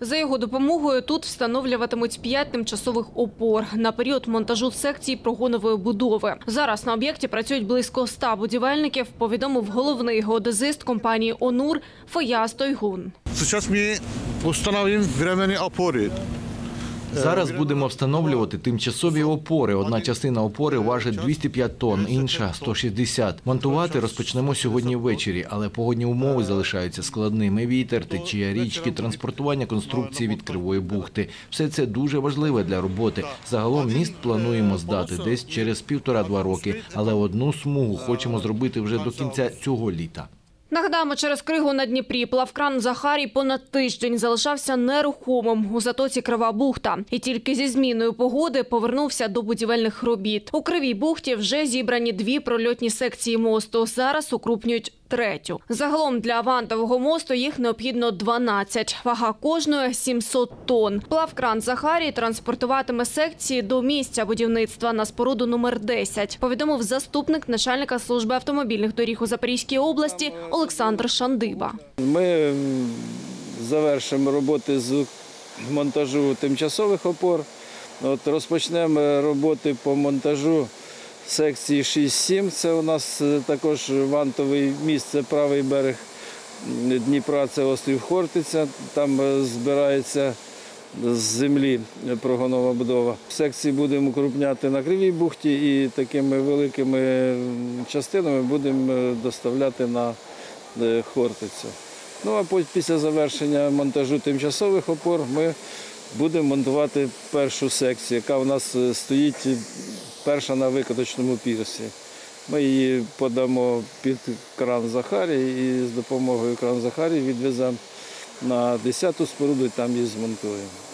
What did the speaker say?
За його допомогою тут встановлюватимуть п'ять тимчасових опор на період монтажу секцій прогонової будови. Зараз на об'єкті працюють близько ста будівельників. Повідомив головний геодезист компанії Онур Фаяз Тойгун. Сейчас мы установим временные опоры. Зараз будемо встановлювати тимчасові опори. Одна частина опори важить 205 тонн, інша 160. Монтувати розпочнемо сьогодні ввечері, але погодні умови залишаються складними. Вітер, течія річки, транспортування конструкції від кривої бухти. Все це дуже важливе для роботи. Загалом міст плануємо здати десь через півтора-два роки, але одну смугу хочемо зробити вже до кінця цього літа. Нагадаємо, через кригу на Дніпрі плавкран Захарій понад тиждень залишався нерухомим у затоці Крива бухта. І тільки зі зміною погоди повернувся до будівельних робіт. У Кривій бухті вже зібрані дві прольотні секції мосту. Зараз укрупнюють третю. Загалом для авантового мосту їх необхідно 12. Вага кожної 700 тонн. Плавкран Захарій транспортуватиме секції до місця будівництва на споруду номер 10, повідомив заступник начальника служби автомобільних доріг у Запорізькій області Олександр Шандиба. Ми завершимо роботи з монтажу тимчасових опор. От розпочнемо роботи по монтажу секції 6-7. Це у нас е, також вантовий міст, це правий берег Дніпра, це острів Хортиця. Там е, збирається з землі прогонова будова. Секції будемо укрупняти на Кривій бухті і такими великими частинами будемо е, доставляти на Хортицю. Ну а після завершення монтажу тимчасових опор ми будемо монтувати першу секцію, яка у нас стоїть перша на викоточному пірсі. Ми її подамо під кран Захарі і з допомогою кран Захарі відвеземо на 10-ту споруду і там її змонтуємо.